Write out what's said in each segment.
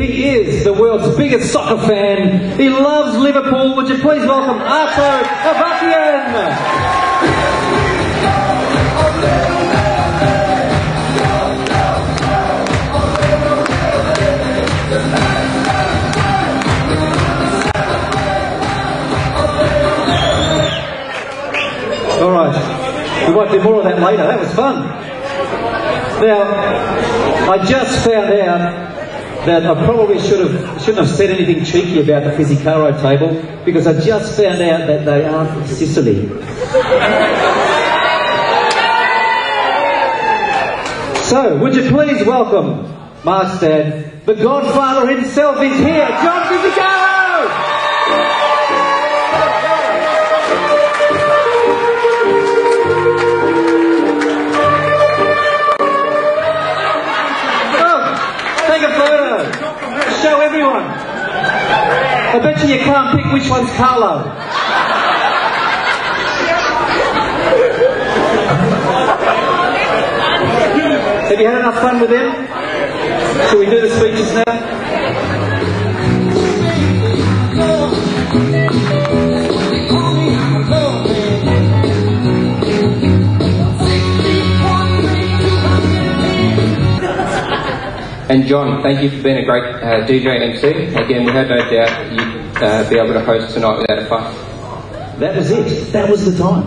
He is the world's biggest soccer fan. He loves Liverpool. Would you please welcome Arthur Avakian? All right. We might do more of that later. That was fun. Now, I just found out that I probably should have shouldn't have said anything cheeky about the Fizzicarro table because I just found out that they are from Sicily. So, would you please welcome Mark's dad, the Godfather himself is here, John Fizzicarro! I bet you you can't pick which one's Carlo. Have you had enough fun with them? Shall we do the speeches now? And John, thank you for being a great uh, DJ and MC. Again, we had no doubt you'd uh, be able to host tonight without a fuss. That was it. That was the time.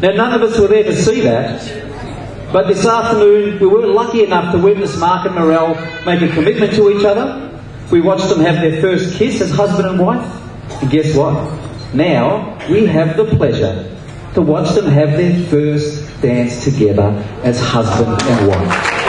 Now, none of us were there to see that, but this afternoon we were lucky enough to witness Mark and Maral make a commitment to each other. We watched them have their first kiss as husband and wife. And guess what? Now we have the pleasure to watch them have their first dance together as husband and wife.